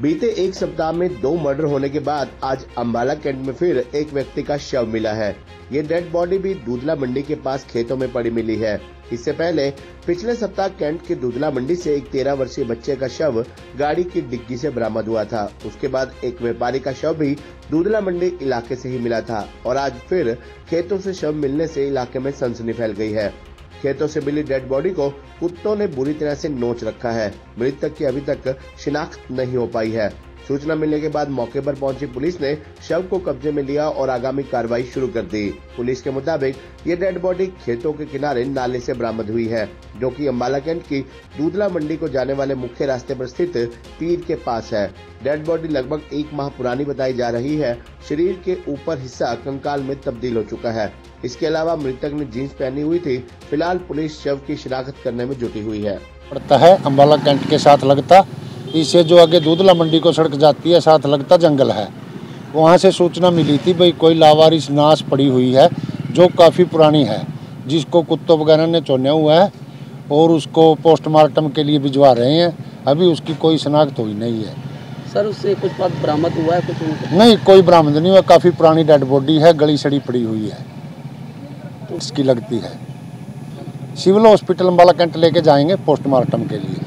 बीते एक सप्ताह में दो मर्डर होने के बाद आज अम्बाला कैंट में फिर एक व्यक्ति का शव मिला है। ये डेड बॉडी भी दूधला मंडी के पास खेतों में पड़ी मिली है। इससे पहले पिछले सप्ताह कैंट के दूधला मंडी से एक तेरह वर्षीय बच्चे का शव गाड़ी की डिग्गी से बरामद हुआ था। उसके बाद एक व्यापारी का शव भी दूधला मंडी इलाके से ही मिला था और आज फिर खेतों से शव मिलने से इलाके में सनसनी फैल गई है। खेतों से मिली डेड बॉडी को कुत्तों ने बुरी तरह से नोच रखा है। मृतक की अभी तक शिनाख्त नहीं हो पाई है। सूचना मिलने के बाद मौके पर पहुँची पुलिस ने शव को कब्जे में लिया और आगामी कार्रवाई शुरू कर दी। पुलिस के मुताबिक, ये डेड बॉडी खेतों के किनारे नाले से बरामद हुई है, जो कि अम्बाला कैंट की दूधला मंडी को जाने वाले मुख्य रास्ते पर स्थित पीर के पास है। डेड बॉडी लगभग एक माह पुरानी बताई जा रही है। शरीर के ऊपर हिस्सा कंकाल में तब्दील हो चुका है। इसके अलावा मृतक ने जीन्स पहनी हुई थी। फ़िलहाल पुलिस शव की शिनाख्त करने में जुटी हुई है। पड़ता है अम्बाला कैंट के साथ लगता इससे जो आगे दूधला मंडी को सड़क जाती है साथ लगता जंगल है। वहाँ से सूचना मिली थी भाई कोई लावारिस नाश पड़ी हुई है जो काफ़ी पुरानी है जिसको कुत्तों वगैरह ने चुना हुआ है और उसको पोस्टमार्टम के लिए भिजवा रहे हैं। अभी उसकी कोई शनाख्त हुई नहीं है। सर उससे कुछ बात बरामद हुआ है कुछ नहीं कोई बरामद नहीं हुआ। काफ़ी पुरानी डेड बॉडी है गली सड़ी पड़ी हुई है। इसकी लगती है। सिविल हॉस्पिटल अम्बाला कैंट लेके जाएँगे पोस्टमार्टम के लिए।